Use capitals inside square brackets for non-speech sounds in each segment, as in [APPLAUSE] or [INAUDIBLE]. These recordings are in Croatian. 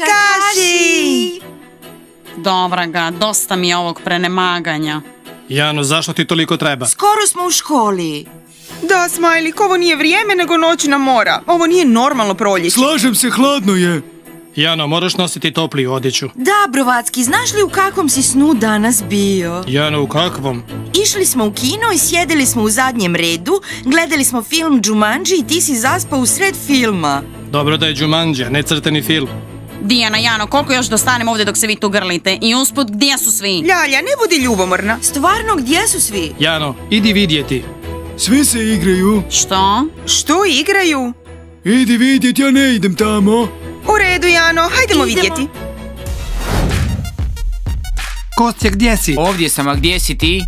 Košarkaši! Dobra ga, dosta mi je ovog prenemaganja. Jano, zašto ti toliko treba? Skoro smo u školi. Da, Smajlik, ovo nije vrijeme nego noćna mora. Ovo nije normalno proljeće. Slažem se, hladno je. Jano, moraš nositi topliju odjeću. Da, Brovacki, znaš li u kakvom si snu danas bio? Jano, u kakvom? Išli smo u kino i sjedili smo u zadnjem redu, gledali smo film Jumanji i ti si zaspao u sred filma. Dobro da je Jumanji, a ne crteni film. Dijana, Jano, koliko još dostanem ovdje dok se vi tu grlite? I usput, gdje su svi? Ljalja, ne budi ljubomorna. Stvarno, gdje su svi? Jano, idi vidjeti. Svi se igraju. Što? Što igraju? Idi vidjet, ja ne idem tamo. U redu, Jano, hajdemo Idemo. vidjeti. Kostja, gdje si? Ovdje sam, a gdje si ti?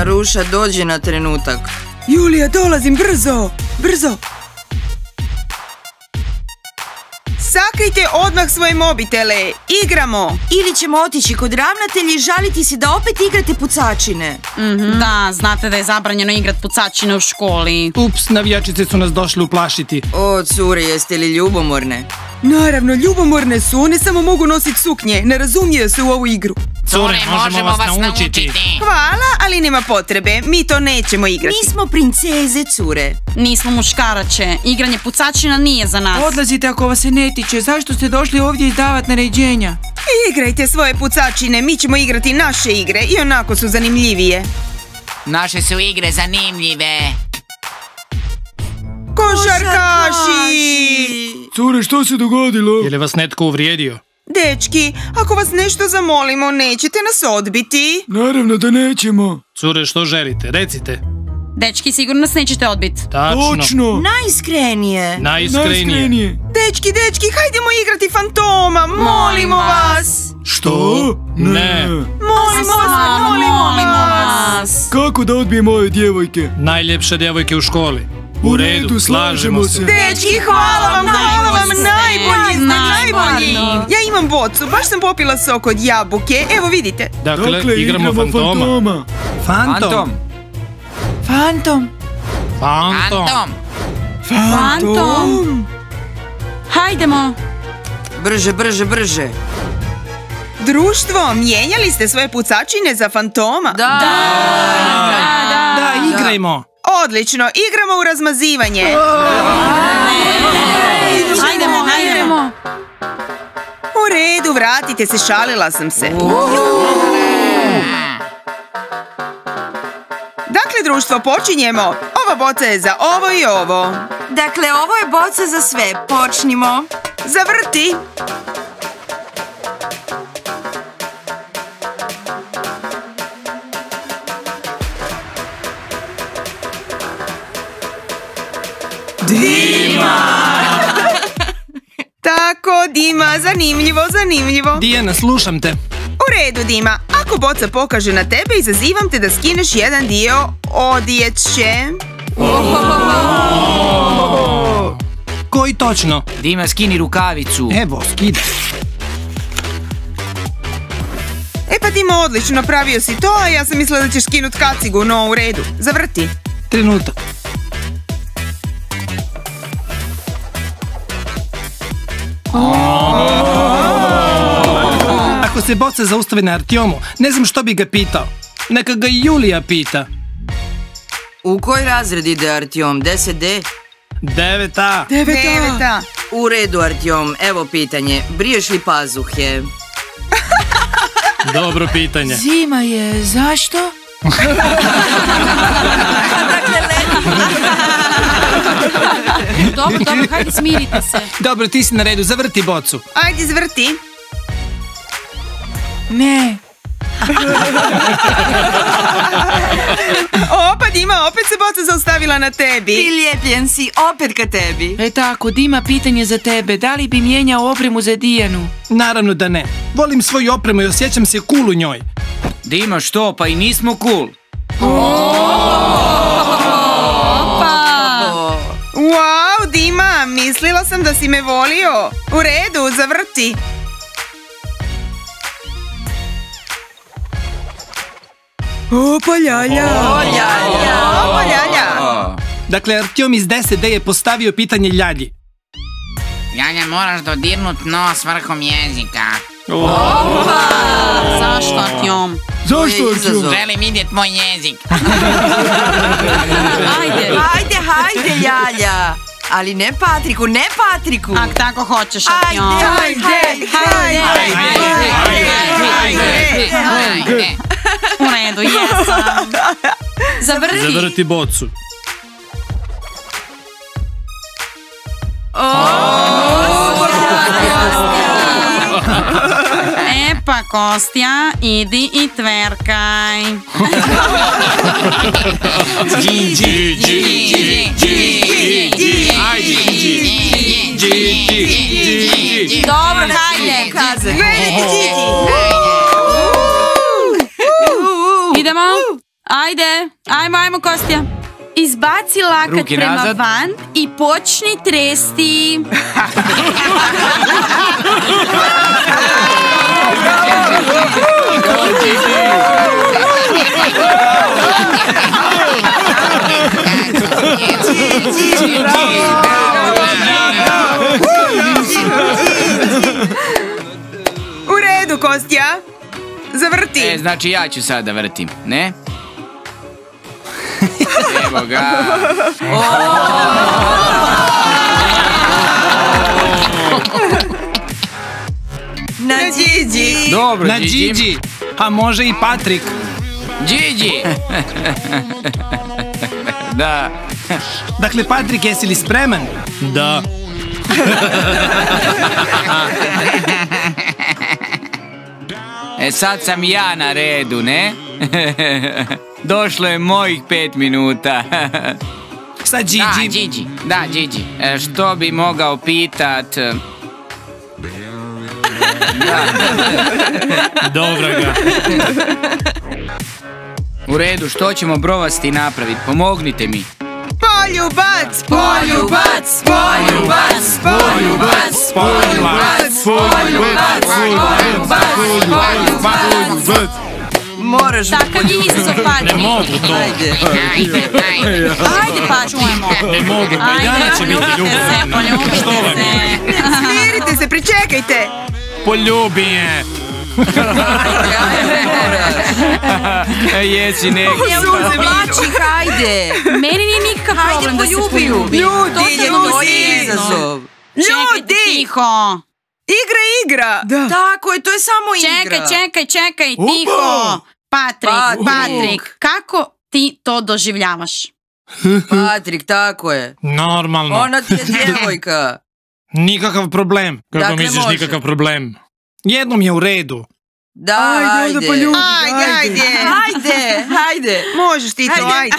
Maruša, dođi na trenutak. Julija, dolazim, brzo, brzo. Sakrijte odmah svoje mobitele, igramo. Ili ćemo otići kod ravnatelja i žaliti si da opet igrate pucačine. Da, znate da je zabranjeno igrat pucačine u školi. Ups, navijačice su nas došli uplašiti. O, cure, jeste li ljubomorne? Naravno, ljubomorne su, one samo mogu nositi suknje, ne razumije se u ovu igru. Cure, možemo vas naučiti. Hvala, ali nema potrebe, mi to nećemo igrati. Mi smo princeze, cure. Nismo muškarače, igranje pucačina nije za nas. Odlazite ako vas se ne tiče. Zašto ste došli ovdje izdavat naređenja? Igrajte svoje pucačine, mi ćemo igrati naše igre i onako su zanimljivije. Naše su igre zanimljive. Košarkaši! Cure, što se dogodilo? Je li vas netko uvrijedio? Dečki, ako vas nešto zamolimo, nećete nas odbiti? Naravno da nećemo. Cure, što želite? Recite. Dečki, sigurno nas nećete odbit. Tačno. Točno. Najiskrenije. Najiskrenije. Najiskrenije. Dečki, dečki, hajdemo igrati fantoma, molimo vas! Što? Ne. Molimo vas, molimo vas! Kako da odbijem ove djevojke? Najljepše djevojke u školi. U redu, slažemo se. Dečki, hvala vam, hvala vam, najbolji ste, najbolji! Ja imam bocu, baš sam popila sok od jabuke, evo vidite. Dakle, igramo, fantoma. Fantom. Fantom. Fantom. Antom. Fantom! Hajdemo! Brže, brže, brže. Društvo, mijenjali ste svoje pucačine za fantoma? Da. Da, igrajmo. Odlično, igramo u razmazivanje. Hajdemo, hajdemo! U redu, vratite se, šalila sam se. Dakle, društvo, počinjemo. Ova boca je za ovo i ovo. Dakle, ovo je boca za sve. Počnimo. Zavrti. [LAUGHS] Tako, Dima, zanimljivo, zanimljivo. Dijana, slušam te. U redu, Dima. Ako boca pokaže na tebe, izazivam te da skineš jedan dio odjeće. Koji točno? Dima, skini rukavicu. Evo, skida. E pa Dima, odlično, napravio si to, a ja sam mislila da ćeš skinut kacigu, no u redu. Zavrti. Trenutak. Ako se boca zaustavi na Artiomu, ne znam što bi ga pitao. Neka ga i Julija pita. U koji razred ide Artiom? 10D? Deveta. Deveta. U redu, Artiom. Evo pitanje. Briješ li pazuhe? [LAUGHS] Dobro pitanje. Zima je, zašto? [LAUGHS] [LAUGHS] Dobro, [LAUGHS] dobro, hajde smirite se. Dobro, ti si na redu, zavrti bocu. Ajde, zvrti. Ne. [LAUGHS] Opa, Dima, opet se boca zaustavila na tebi. Prilijepljen si opet ka tebi. E tako, Dima, pitanje za tebe. Da li bi mijenjao opremu za Dijanu? Naravno da ne. Volim svoju opremu i osjećam se cool u njoj. Dima, što? Pa i nismo cool. Wow, mislila sam da si me volio. U redu, zavrti. Opa, ljalja. Opa, ljalja. Dakle, Artyom iz 10D je postavio pitanje Ljalji. Janja, moraš dodirnut nos vrhom jezika. Zašto, Artyom? Zašto, Artyom? Želim vidjet moj jezik. [LAUGHS] [LAUGHS] Ajde. Hajde, hajde, Ljalja. Ali ne Patriku, ne Patriku. Ak tako hoćeš, Ajde, Artyom. hajde, hajde, hajde. Ajde. U redu, jesam. Zavrti. Zavrti bocu. E pa, Kostja, idi i tverkaj. Dobro, hajde. Idemo. Ajde. Ajmo, ajmo, Kostja. Izbaci lakat prema nazad. van i počni tresti. U redu, Kostja. Zavrti. E, znači ja ću sad da vrtim, ne? Evo ga. Na Điđi. Dobro, Na. Điđi. A može i Patrik. Điđi. [LAUGHS] da. Dakle, Patrik, jesi li spreman? Da. [LAUGHS] E sad sam ja na redu, ne? [LAUGHS] Došlo je mojih pet minuta. [LAUGHS] Sad Da, Điđi. Điđi. Da, Điđi. E, što bi mogao pitat... Dobra ga. U redu, što ćemo brovasti napraviti? Pomognite mi. Poljubac, poljubac, poljubac, poljubac, poljubac, poljubac, poljubac. Moraš Takav je izazov, Ne mogu to. Ajde. Ajde, ajde. Ajde, pa čujemo. Ne mogu, pa Ajde, Jana će biti poljubite se, ljubavna. poljubite Što vam je? se. Smirite se, pričekajte. Poljubi je. E, jesi neki. Suze plači, hajde. Meni nije nikakav problem da se poljubi ju. poljubi. Ljudi, To je izazov. Ljudi, tiho. igra, igra. Da. Tako je, to je samo igra. Čekaj, čekaj, čekaj, tiho. Patrik, Patrik. Patrik, kako ti to doživljavaš? Patrik, tako je. Normalno. Ona ti je djevojka. [LAUGHS] Nikakav problem. Kako Dakle, misliš može. nikakav problem? Jednom je u redu. Da, Ajde, ajde. onda poljubi, Ajde, ajde. Hajde, hajde. Možeš ti to, ajde.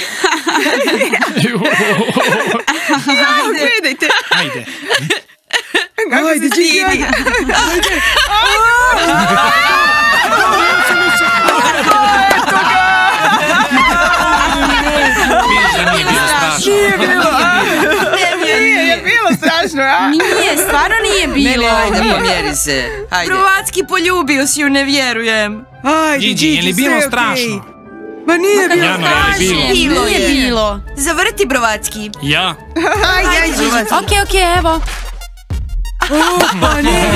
Ajde. Gledajte. Ajde. Ajde, Gigi. Vidiš da nije bilo strašno. Nije, je strašno, a? Nije, stvarno nije bilo. Ajde, pomjeri se. Ajde. Hrvatski poljubio si ju, ne vjerujem. Ajde, Gigi, je li bilo okej. strašno? Ma nije bilo li bilo? Nije je. bilo. Zavrti Brovacki. Ja? Ajde, ajde, Gigi. Ok, ok, evo. Pa [LAUGHS] nije.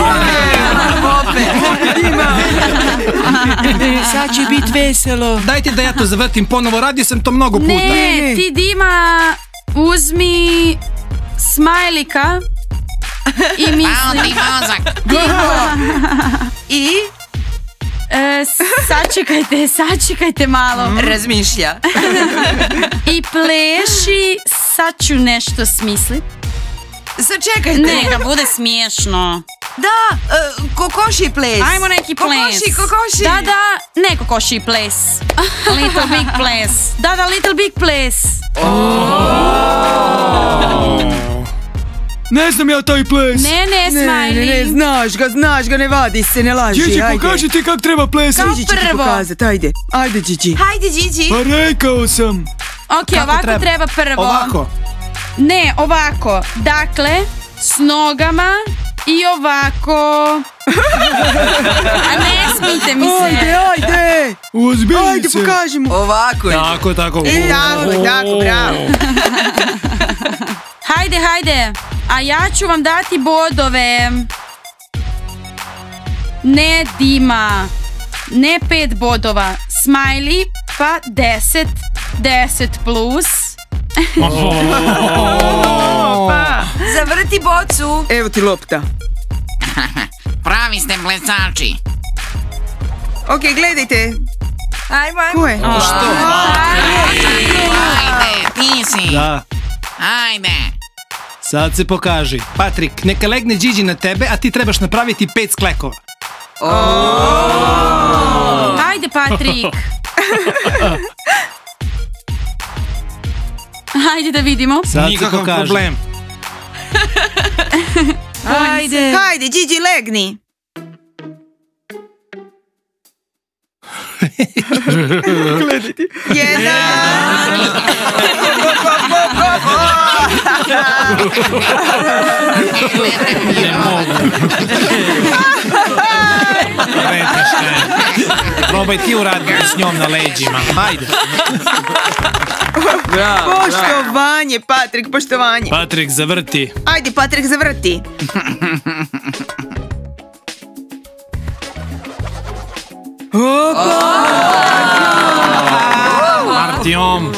[LAUGHS] Sad će biti veselo. Dajte da ja to zavrtim ponovo, radio sam to mnogo puta. Ne, ti Dima uzmi smajlika i [LAUGHS] Pao misli... ti mozak. [LAUGHS] I E, sačekajte, sačekajte malo. razmišlja. [LAUGHS] I pleši, sad ću nešto smislit. Sačekajte. Neka bude smiješno. Da, e, kokoši ples. Ajmo neki ples. Kokoši, kokoši. Da, da, ne kokoši ples. Little big ples. Da, da, little big ples. Ne znam ja taj ples. Ne, ne, Ne, smajli. ne, ne, znaš ga, znaš ga, ne vadi se, ne laži, Gigi, ajde. pokaži ti kak treba plesati. Gigi će ti prvo. pokazat, ajde. Ajde, Gigi. Hajde, Điđi. Pa rekao sam. Ok, ovako treba? treba? prvo. Ovako. Ne, ovako. Dakle, s nogama i ovako. [LAUGHS] A ne smijte mi se. Ajde, ajde. Ajde, se. pokaži mu. Ovako je. Tako, tako. E, tako, tako, bravo. Hajde, hajde. A ja ću vam dati bodove. Ne Dima. Ne pet bodova. Smiley, pa deset. Deset plus. [LAUGHS] Zavrti bocu. Evo ti lopta. [LAUGHS] Pravi ste plesači. Ok, gledajte. Ajmo, ajmo. Ko je? Ajde, ti si. Da, Ajde. Sad se pokaži. Patrik, neka legne Điđi na tebe, a ti trebaš napraviti pet sklekova. Hajde, Patrik. [LAUGHS] Hajde da vidimo. Sad se Nikakav pokaži. problem. [LAUGHS] Ajde. Hajde, Gigi, legni. [LAUGHS] Gledajte. Jedan. Preteška je. Probaj ti uraditi s njom na leđima. Hajde. Poštovanje, Patrik, poštovanje. Patrik, zavrti. Ajde, Patrik, zavrti. [LAUGHS] Artiom,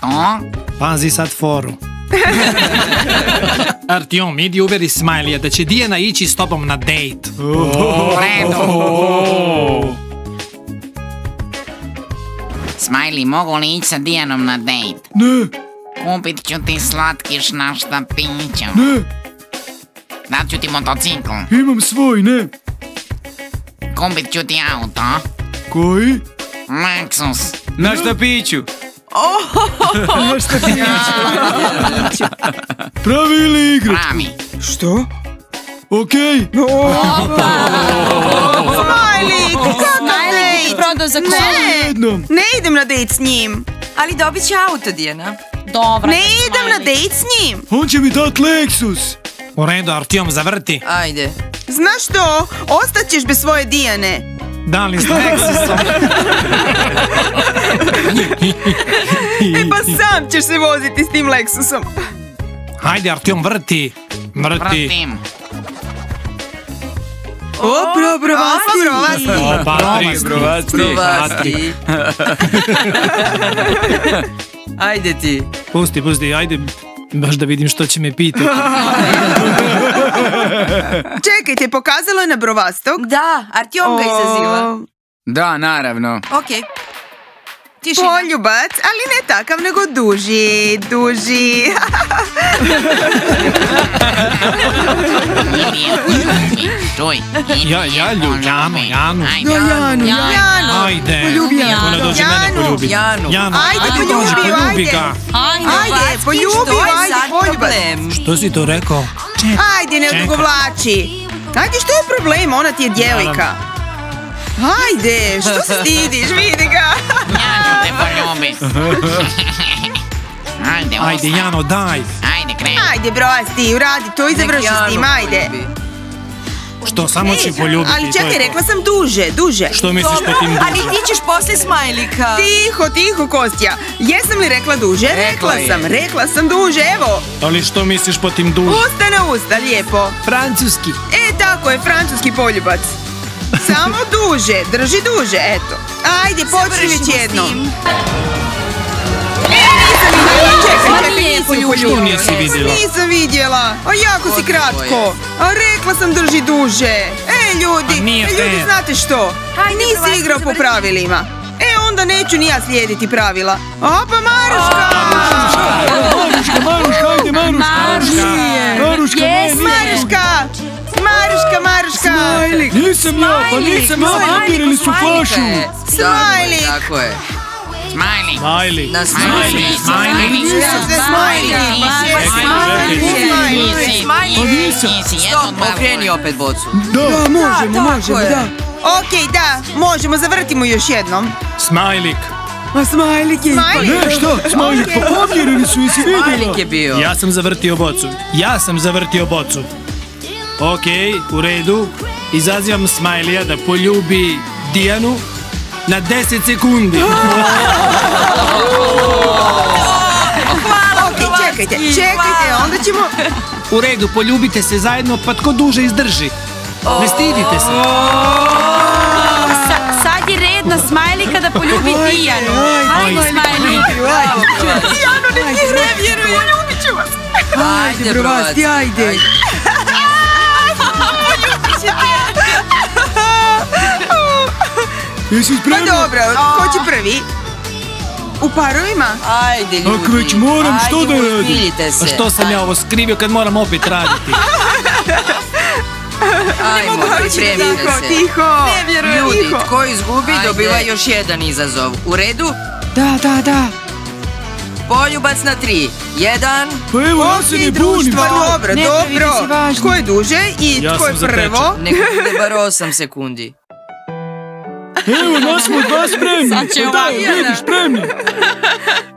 To? pazi sad foru. [LAUGHS] Artiom, idi uveri Smilija da će Dijana ići s tobom na dejt. U redu. Smiley, mogu li ići sa Dijanom na dejt? Ne, Kupit ću ti slatkiš na štapiću. ne, Dat ću ti motocikl. imam svoj, ne. Kupit ću ti auto. Koji? Lexus. Na štapiću. [LAUGHS] Pravi ili igrat? Pravi. Što? Okej. Smiley, kakav dejt? prodao za kolo. Ne, Jednom. ne idem na dejt s njim. Ali dobit će auto, Dijana. Dobro. Ne idem na dejt s njim. On će mi dat Lexus. U redu, Artiom, zavrti. Ajde. Znaš što? Ostaćeš bez svoje Dijane. Da li s Lexusom? E pa sam ćeš se voziti s tim Lexusom. Hajde, Artiom, vrti. Vrti. Pratim. O, bro, bro, vas, bro, vas. O, Patrik. Provasti. Ajde ti. Pusti, pusti, ajde. Baš da vidim što će me pitati. [LAUGHS] [LAUGHS] Čekajte, pokazalo je na brovastog. Da, Artiom ga izaziva. Da, naravno. Okej. Tišina. Poljubac, ali ne takav, nego duži, duži. Idi [LAUGHS] Ja, ja, jedno, lju- Janu. Janu. Ajde. Janu, Janu. Ajde. Poljubi Janu. Ona dođe mene Janu. poljubi. Janu. Janu, Ajde, poljubi, ajde. ga. Hajde. Ajde, poljubi, ajde, poljubac. Što si to rekao? Ajde, ne odugovlači. Ajde, što je problem? Ona ti je djevojka. Ajde, što se stidiš, vidi ga. Ja ću [LAUGHS] te poljubit. Ajde, Ajde. Jano, daj. Ajde, kreni. Ajde, brosti, uradi to i završi s tim, ajde. poljubi. Što, samo ću poljubiti. Ali čekaj, rekla sam duže, duže. Što misliš po tim Ali dužem? ti ćeš posle smajlika. Tiho, tiho, Kostja. Jesam li rekla duže? Rekla Rekla sam, rekla sam duže, evo. Ali što misliš po tim dužem? Usta na usta, lijepo. Francuski. E, tako je, francuski poljubac. Samo duže, drži duže, eto. Ajde, počni već s jednom. E, nisam nisi vidjela? Nisam vidjela, a jako si kratko. A rekla sam drži duže. E, ljudi, e, ljudi, znate što? Nisi igrao po pravilima. E, onda neću ni ja slijediti pravila. A, pa Maruška! Maruška, Maruška, ajde Maruška. Maruška! Maruška, Maruška! Nisam ja, pa nisam ja, namirili su flašu. Smajlik. Tako je. Smiley. Smiley. Na Smiley. Smiley. Pa. Stop, okreni opet bocu. Da, Možemo, možemo, da. Okej, da, možemo, zavrtimo još jednom. Smajlik. A smajlik je Smajlik? ne, šta, smajlik, pa pomjerili su, jesi vidjela? Smajlik je bio. Ja sam zavrtio bocu. Ja sam zavrtio bocu. Okej, u redu. Izazivam Smajlija da poljubi Dijanu. Na 10 sekundi. Ok, čekajte, čekajte, onda ćemo... U redu, poljubite se zajedno, pa tko duže izdrži. Ne stidite se. Sa- sad je red na Smajlika da poljubi Dijanu. Ajde, Smajlik. Ne vjerujem. Ajde, brovasti, brovat. ajde. Jesi Pa spremna? dobro, ko će prvi? U parovima? Ajde, ljudi. Ako već moram, što da Ajde, radim? se. A što sam ja ovo skrivio kad moram opet raditi? [LAUGHS] Ajmo, pripremite Tiho, se. tiho. Ne vjerujem. Ljudi, Tiho. tko izgubi Ajde. dobiva još jedan izazov. U redu? Da, da, da. Poljubac na tri. Jedan. Pa evo, ja se ne bunim. društvo, dobro, Ne dobro. Tko je duže i Ja tko je prvo? Neka bude bar osam sekundi. Evo, nas smo dva spremni. Sad će da, vidi, spremni.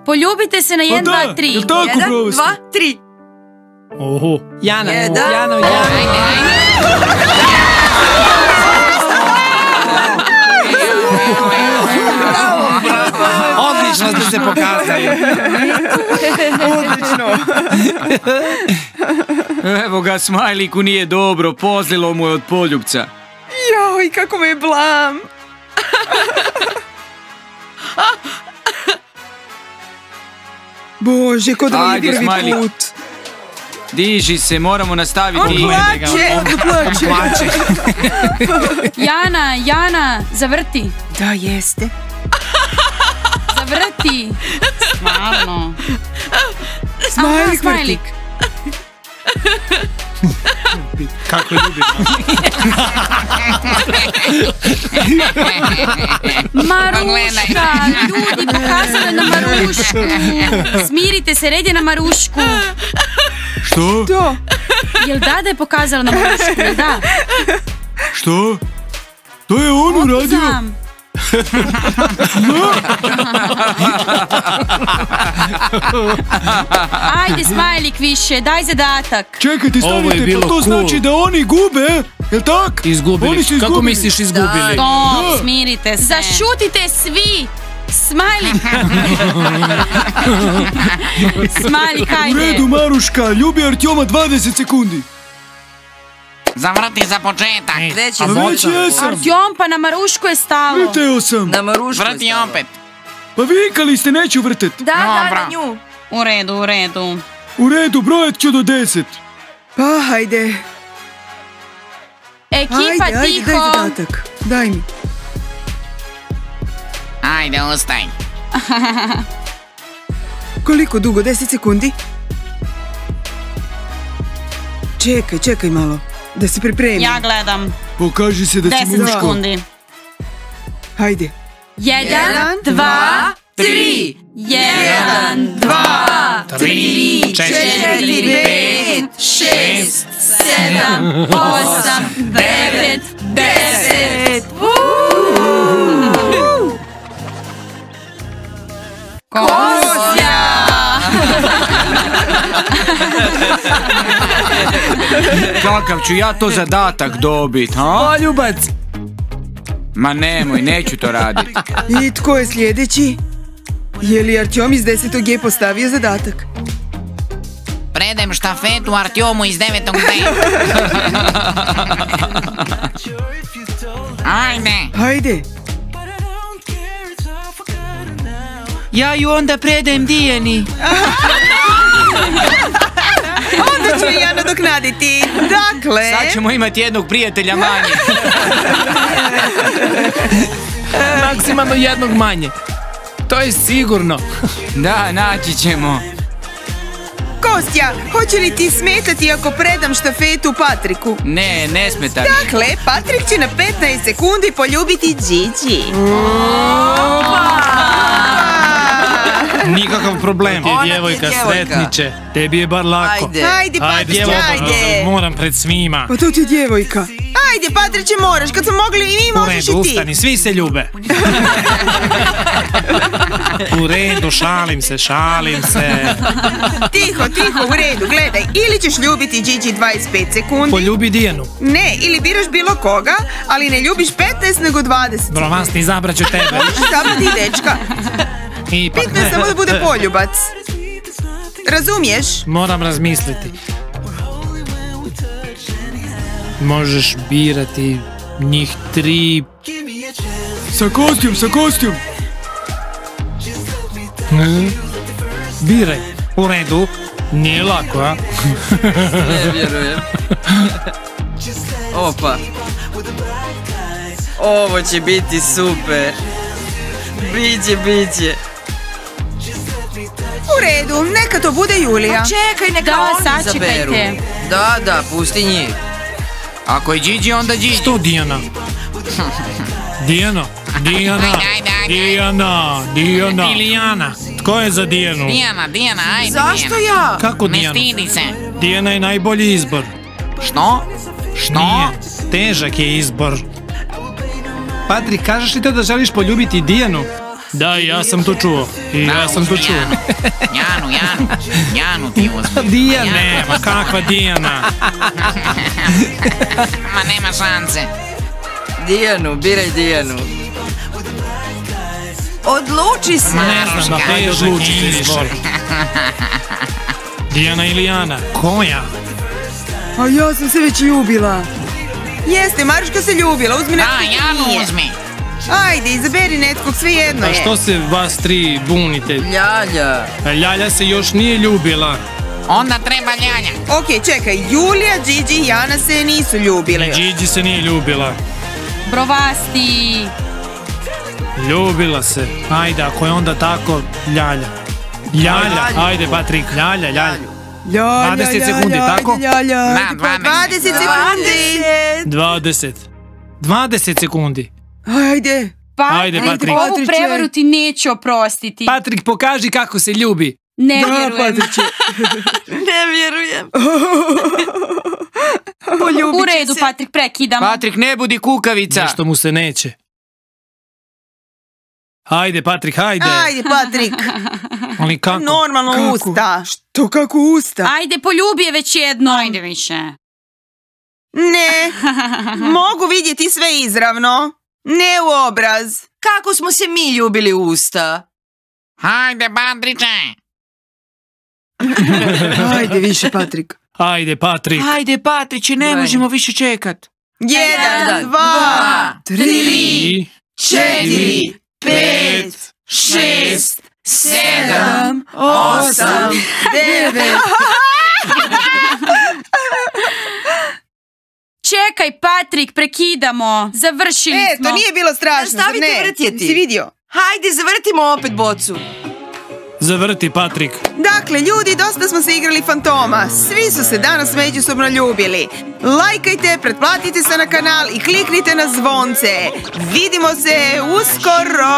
Poljubite se na Pa 1, da, 2, 3. jel tako Jedan, prosti? dva, tri. Oho. Jana, Jedan. Jana, Jana. Odlično ste se pokazali. Evo ga, Smajliku nije dobro, pozlilo mu je od poljubca. Joj, kako me je blam. Bože, ko da mi je prvi Smajlik. put. Diži se, moramo nastaviti. On plače, on plače. [LAUGHS] Jana, Jana, zavrti. Da, jeste. Zavrti. Stvarno. Smajlik Aha, vrti. Smajlik. [LAUGHS] Kako ljubim. [LAUGHS] Maruška, ljudi, pokazala je na Marušku. Smirite se, red je na Marušku. Što? To. Jel da da je pokazala na Marušku? Jel da? Što? To je on uradio. Ajde, Smajlik više, daj zadatak. Čekajte, je bilo pa to cool. znači da oni gube, jel tak? Izgubili. Oni su Kako misliš izgubili? Stop, Da. smirite se. Zašutite svi. Smajlik. [LAUGHS] Smajlik, U ajde. redu, Maruška, ljubi Artjoma 20 sekundi. Zavrti za početak. Već A je već završeno. jesam. Artjom, pa na Marušku je stalo. Vrteo sam. Na Marušku je Vrti stalo. opet. Pa vikali ste, neću vrtet. Da, da, na nju. U redu, u redu. U redu, brojat ću do 10. Pa, hajde. Ekipa, Ajde, ajde, daj tiho. zadatak. Daj mi. Ajde, ustaj. [LAUGHS] Koliko dugo? 10 sekundi? Čekaj, čekaj malo. Da se pripremi. Ja gledam. Pokaži se da si muško. 10 sekundi. Hajde. 1, 2, 3. 1, 2, 3, 4, 5, 6, 7, 8, 9, 10. Kakav ću ja to zadatak dobit, ha? Poljubac. Ma nemoj, neću to raditi. I tko je sljedeći? Je li Artjom iz 10. G postavio zadatak? Predajem štafetu Artjomu iz 9. D. [LAUGHS] Ajde. Hajde. Ja ju onda predajem Dijani. [LAUGHS] Nadoknaditi. Dakle... Sad ćemo imati jednog prijatelja manje. [LAUGHS] Maksimalno jednog manje. To je sigurno. Da, naći ćemo. Kostja, hoće li ti smetati ako predam štafetu Patriku? Ne, ne smeta mi. Dakle, Patrik će na 15 sekundi poljubiti Gigi. Nikakav problem. Ona ti Ti je djevojka djevojka. sretniče. Tebi je bar lako. Ajde. Ajde, Ajde, Patrić, ajde. moram pred svima. Pa to ti je djevojka. Ajde, Patriće, moraš, kad smo mogli i mi, U možeš redu, i ti. ustani, svi se ljube. [LAUGHS] U redu, šalim se, šalim se. Tiho, tiho, u redu, gledaj. Ili ćeš ljubiti Gigi 25 sekundi. Poljubi Dijanu. Ne, ili biraš bilo koga, ali ne ljubiš 15 nego 20. Bro, vas zabraću tebe. Samo ti, dečka. Ipak Bitno je samo da bude poljubac. Razumiješ? Moram razmisliti. Možeš birati njih tri... Sa kostijom, sa kostijom. Ne. Biraj. U redu. Nije lako, a? Ne vjerujem. Opa. Ovo će biti super. Biće, biće. U redu, neka to bude Julija. Čekaj, neka Da, oni izaberu. Da, da, pusti njih. Ako je Gigi, onda Gigi. Što Dijana? Dijana, Dijana. Dijana, Dijana. Ilijana. Tko je za Dijanu? Dijana, Dijana, ajde Zašto Dijana. ja? Kako Ne Dijana? stidi se. Dijana je najbolji izbor. Što? Što? Nije. Težak je izbor. Patrik, kažeš li to da želiš poljubiti Dijanu? Da, ja sam to čuo. I Da, ja sam to čuo. Janu. Janu, Janu. Janu ti uzmi. [LAUGHS] Dijane, ma kakva Dijana? [LAUGHS] Ma nema šanse. Dijanu, biraj Dijanu. Odluči se. Ne znam, na je odlučiti izbor. [LAUGHS] Dijana ili Jana? Koja? A ja sam se već ljubila. Jeste, Maruška se ljubila, uzmi Da, nekog ko Janu uzmi. Ajde, izaberi netkog, svejedno A je. što se vas tri bunite? Ljalja. Ljalja se još nije ljubila. Onda treba ljanja. Ok, čekaj, Julija, Gigi i Jana se nisu ljubile. Gigi se nije ljubila. Brovasti. Ljubila se. Ajde, ako je onda tako, ljalja. Ljalja, ajde Patrik, ljalja, ljalja. Ljalja, 20 ljalja, sekundi, tako? ljalja. Da, 20 20. sekundi. 20. 20 sekundi. Ajde. Ajde, Patrik. Ovu Patriče. prevaru ti neću oprostiti. Patrik, pokaži kako se ljubi. ne Da, vjerujem. Patriče. [LAUGHS] Ne vjerujem. [LAUGHS] U redu, Patrik, prekidam. Patrik, ne budi kukavica. Nešto mu se neće. Ajde, Patrik, hajde. Ajde, Patrik. [LAUGHS] Ali kako? Normalno Kako? usta. Što kako usta? Ajde, poljubi je već jedno. Ajde više. Ne. Mogu vidjeti sve izravno. Ne u obraz. Kako smo se mi ljubili u usta? Hajde, Bandriće. [LAUGHS] Ajde više, Patrik. Ajde, Patrik. Ajde, Patriće, ne možemo više čekat. Jedan, dva, tri, četiri, pet, šest, sedam, osam, devet. [LAUGHS] Čekaj, Patrik, prekidamo. Završili E, smo. to nije bilo strašno, Nastavite ne? vrtjeti. Si vidio? Hajde, zavrtimo opet bocu. Zavrti, Patrik. Dakle, ljudi, dosta smo se igrali fantoma. Svi su se danas međusobno ljubili. Lajkajte, pretplatite se na kanal i kliknite na zvonce. Vidimo se uskoro!